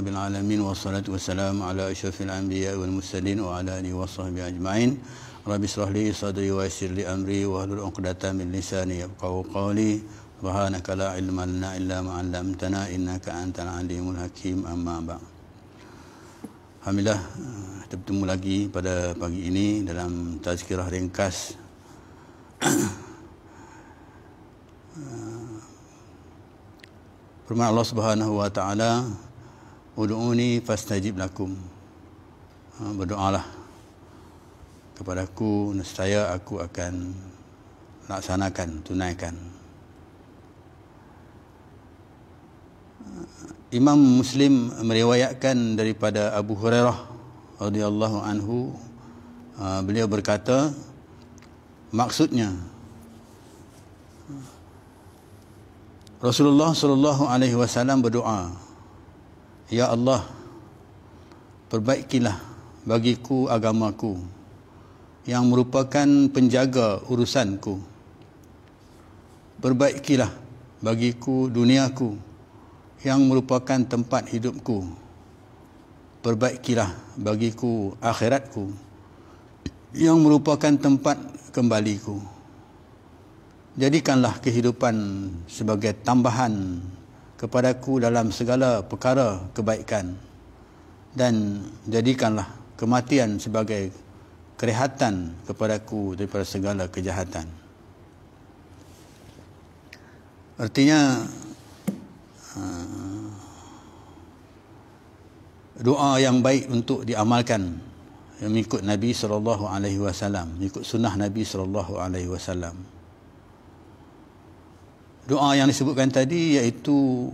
رب العالمين والصلاة والسلام على أشرف الأنبياء والمرسلين وعلى آله وصحبه أجمعين رب اشرح لي صدري ويسر لي أمري واحلل عقدة من لساني يفقهوا قولي سبحانك لا علم لنا إلا ما علمتنا إنك أنت العليم الحكيم أما بعد Alhamdulillah kita bertemu lagi pada pagi ini dalam tazkirah ringkas Firman Allah Subhanahu wa taala Ud'uni fastajib lakum. Ha, berdoalah kepada aku nescaya aku akan laksanakan, tunaikan. Imam Muslim meriwayatkan daripada Abu Hurairah radhiyallahu anhu ha, beliau berkata maksudnya Rasulullah sallallahu alaihi wasallam berdoa Ya Allah perbaikilah bagiku agamaku yang merupakan penjaga urusanku. Perbaikilah bagiku duniaku yang merupakan tempat hidupku. Perbaikilah bagiku akhiratku yang merupakan tempat kembaliku. Jadikanlah kehidupan sebagai tambahan kepadaku dalam segala perkara kebaikan dan jadikanlah kematian sebagai kerehatan kepadaku daripada segala kejahatan. Artinya uh, doa yang baik untuk diamalkan yang mengikut Nabi sallallahu alaihi wasallam, mengikut sunnah Nabi sallallahu alaihi wasallam doa yang disebutkan tadi iaitu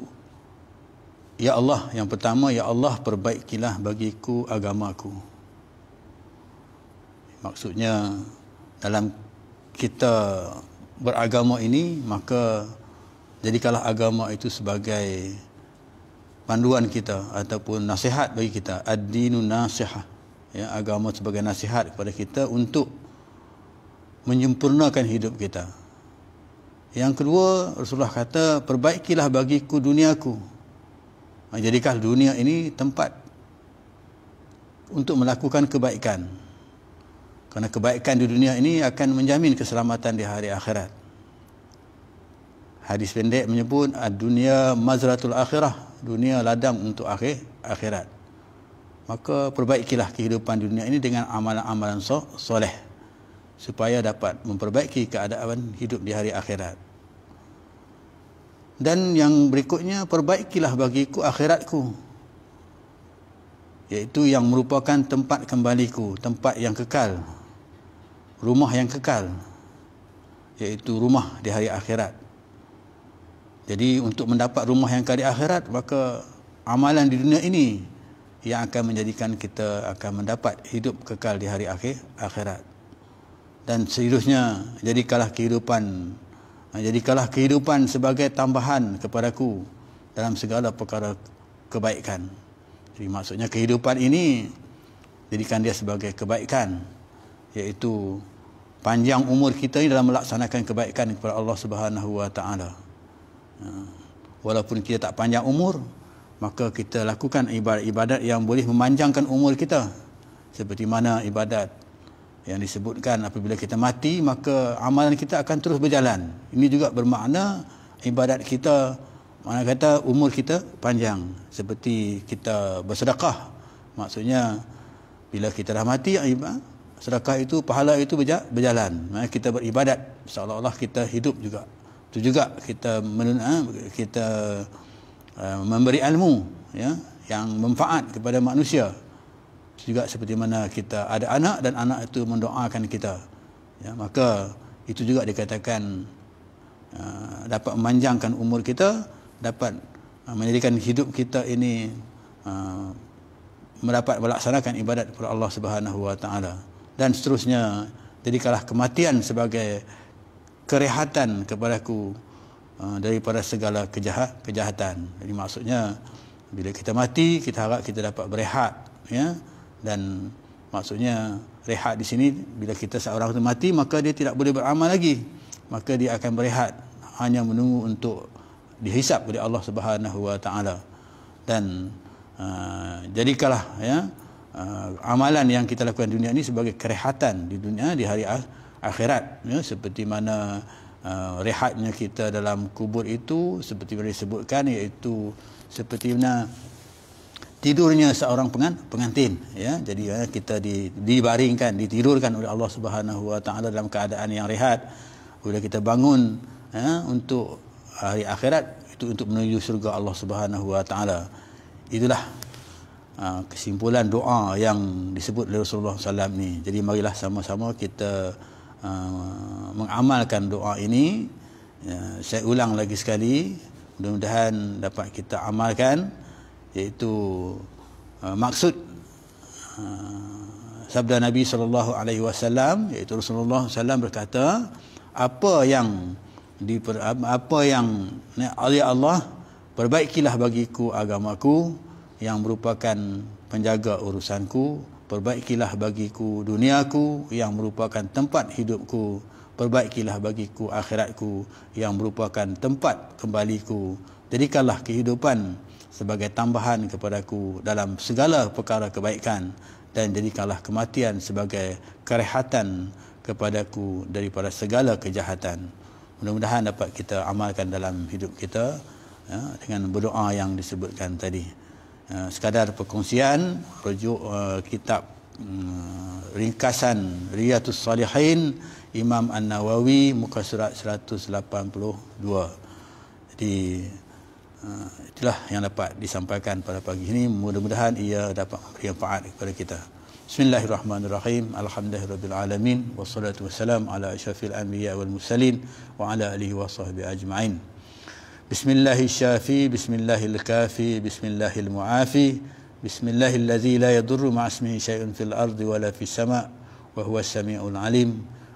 Ya Allah yang pertama Ya Allah perbaikilah bagiku agamaku. Maksudnya dalam kita beragama ini maka jadikanlah agama itu sebagai panduan kita ataupun nasihat bagi kita. Ad-dinu nasihah. Ya agama sebagai nasihat kepada kita untuk menyempurnakan hidup kita yang kedua, Rasulullah kata, perbaikilah bagiku duniaku. Ha, jadikan dunia ini tempat untuk melakukan kebaikan. Kerana kebaikan di dunia ini akan menjamin keselamatan di hari akhirat. Hadis pendek menyebut, dunia mazratul akhirah. Dunia ladang untuk akhir akhirat. Maka perbaikilah kehidupan dunia ini dengan amalan-amalan soleh. Supaya dapat memperbaiki keadaan hidup di hari akhirat dan yang berikutnya perbaikilah bagiku akhiratku. Iaitu yang merupakan tempat kembaliku tempat yang kekal. Rumah yang kekal. Iaitu rumah di hari akhirat. Jadi untuk mendapat rumah yang kekal di akhirat maka amalan di dunia ini yang akan menjadikan kita akan mendapat hidup kekal di hari akhir akhirat. Dan seterusnya jadikanlah kehidupan Ha, jadikanlah kehidupan sebagai tambahan kepadaku dalam segala perkara kebaikan. Jadi maksudnya kehidupan ini jadikan dia sebagai kebaikan iaitu panjang umur kita ini dalam melaksanakan kebaikan kepada Allah Subhanahu wa taala. Ha, walaupun kita tak panjang umur, maka kita lakukan ibadat-ibadat yang boleh memanjangkan umur kita. Seperti mana ibadat yang disebutkan apabila kita mati maka amalan kita akan terus berjalan. Ini juga bermakna ibadat kita mana kata umur kita panjang. Seperti kita bersedekah. Maksudnya bila kita dah mati sedekah itu pahala itu berjalan. Maka kita beribadat. Seolah-olah kita hidup juga. Itu juga kita ha, kita uh, memberi ilmu ya yang manfaat kepada manusia juga seperti mana kita ada anak dan anak itu mendoakan kita. Ya maka itu juga dikatakan uh, dapat memanjangkan umur kita dapat uh, menjadikan hidup kita ini uh, mendapat melaksanakan ibadat kepada Allah Subhanahu wa taala. Dan seterusnya jadikanlah kematian sebagai kerehatan kepadaku uh, daripada segala kejahat kejahatan. Jadi maksudnya bila kita mati kita harap kita dapat berehat ya dan maksudnya rehat di sini bila kita seorang itu mati maka dia tidak boleh beramal lagi. Maka dia akan berehat hanya menunggu untuk dihisap oleh Allah Subhanahu wa taala. Dan uh, jadikanlah ya uh, amalan yang kita lakukan di dunia ini sebagai kerehatan di dunia di hari akhirat ya. Seperti mana uh, rehatnya kita dalam kubur itu seperti mana disebutkan iaitu seperti mana tidurnya seorang pengantin ya. Jadi ya, kita di, dibaringkan ditidurkan oleh Allah Subhanahu wa taala dalam keadaan yang rehat. Bila kita bangun ya, untuk hari akhirat itu untuk menuju surga Allah Subhanahu wa taala. Itulah uh, kesimpulan doa yang disebut oleh Rasulullah SAW ni. Jadi marilah sama-sama kita uh, mengamalkan doa ini. Ya, saya ulang lagi sekali. Mudah-mudahan dapat kita amalkan iaitu uh, maksud uh, sabda Nabi sallallahu alaihi wasallam iaitu Rasulullah sallam berkata apa yang di apa yang oleh Allah perbaikilah bagiku agamaku yang merupakan penjaga urusanku perbaikilah bagiku duniaku yang merupakan tempat hidupku perbaikilah bagiku akhiratku yang merupakan tempat kembaliku. Jadikanlah kehidupan sebagai tambahan kepadaku dalam segala perkara kebaikan dan jadikanlah kematian sebagai kerehatan kepadaku daripada segala kejahatan. Mudah-mudahan dapat kita amalkan dalam hidup kita ya, dengan berdoa yang disebutkan tadi. Ya, sekadar perkongsian rujuk uh, kitab uh, ringkasan Riyatus Salihin Imam An-Nawawi muka surat 182. Jadi itulah yang dapat disampaikan pada pagi ini. Mudah-mudahan ia dapat memberi manfaat kepada kita. Bismillahirrahmanirrahim. Alhamdulillahirabbil alamin. Wassalatu wassalam ala asyrafil anbiya wal mursalin wa ala alihi wa sahbihi ajma'in. Bismillahirrahmanirrahim Bismillahirrahmanirrahim Bismillahirrahmanirrahim la yadurru ma'a ismihi syai'un fil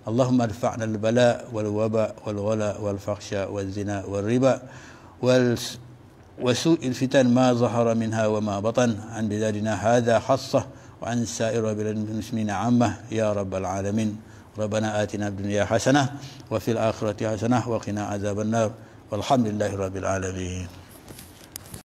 Allahumma adfa'na al-bala wal waba wal ghala wal fakhsha وسوء الفتن ما ظهر منها وما بطن. عن بلادنا هذا خاصة وعن سائر بلاد المسلمين عامة. يا رب العالمين. ربنا آتنا في الدنيا حسنة وفي الآخرة حسنة وقنا عذاب النار. والحمد لله رب العالمين.